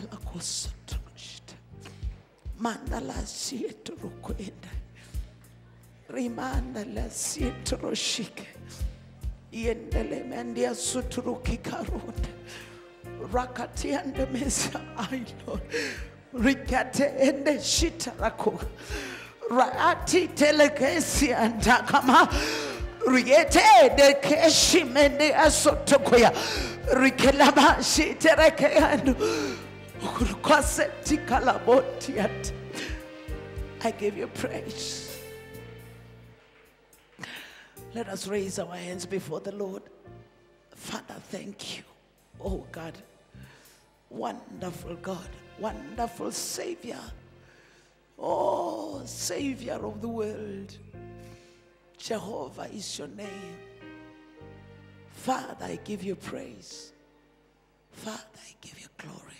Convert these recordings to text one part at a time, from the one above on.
alakosotroshta mandalasietrokuenda rimanda lasietroshike yendelemandia suturukikarunda rakatiandemesa ai lord. Rikate ende shita rako. Raati telegesia ndakama riete de keshi mende asotokoya. Rikelaba shiterekeyandu I give you praise. Let us raise our hands before the Lord. Father, thank you. Oh God, wonderful God, wonderful Savior. Oh, Savior of the world. Jehovah is your name. Father, I give you praise. Father, I give you glory.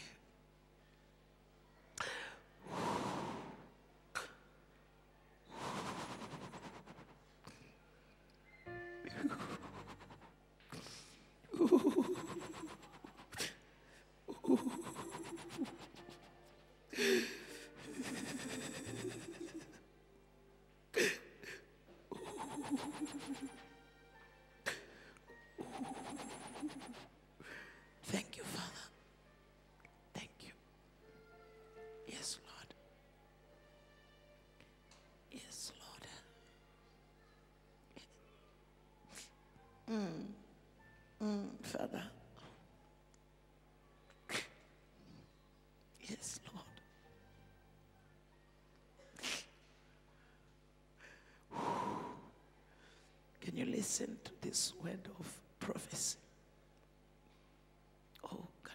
Thank Yes, Lord. Can you listen to this word of prophecy? Oh, God.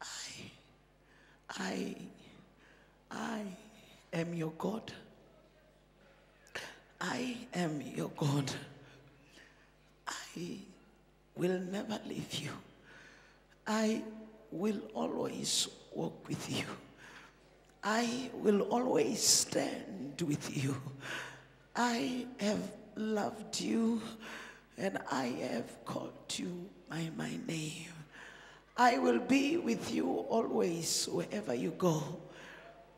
I, I am your God. I am your God. I will never leave you. I will always walk with you. I will always stand with you. I have loved you and I have called you by my name. I will be with you always wherever you go.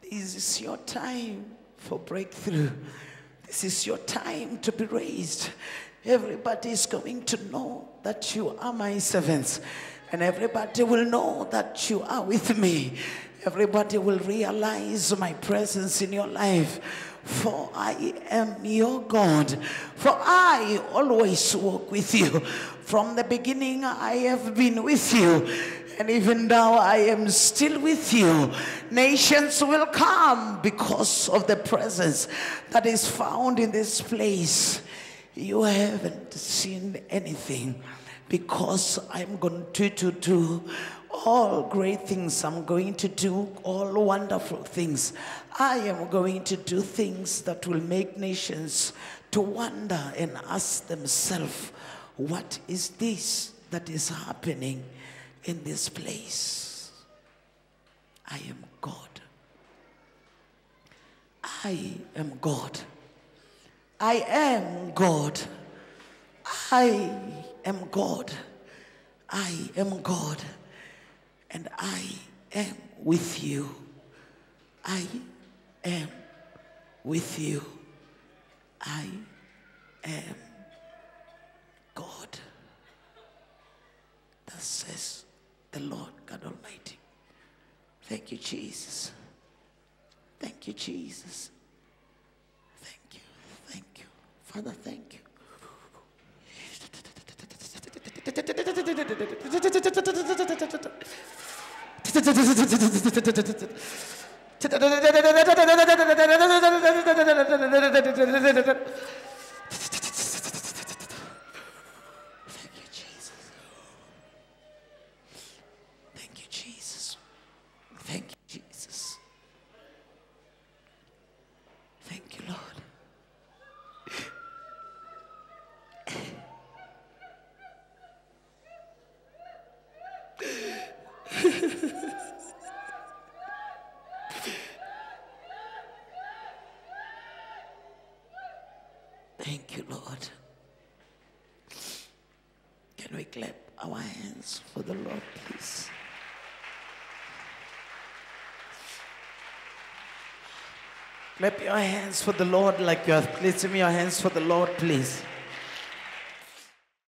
This is your time for breakthrough. This is your time to be raised. Everybody is going to know that you are my servants, and everybody will know that you are with me. Everybody will realize my presence in your life. For I am your God. For I always walk with you. From the beginning, I have been with you. And even now, I am still with you. Nations will come because of the presence that is found in this place. You haven't seen anything because I'm going to, to do all great things. I'm going to do all wonderful things. I am going to do things that will make nations to wonder and ask themselves, what is this that is happening in this place? I am God. I am God. I am God. I am God. I am God. And I am with you. I am with you. I am God. Thus says the Lord God Almighty. Thank you, Jesus. Thank you, Jesus. Thank you. Thank you. Father, thank you. Thank you, Jesus. Thank you, Jesus. Thank you, Jesus. Thank you, Lord. Thank you, Lord. Can we clap our hands for the Lord, please? Clap your hands for the Lord like you are placing your hands for the Lord, please.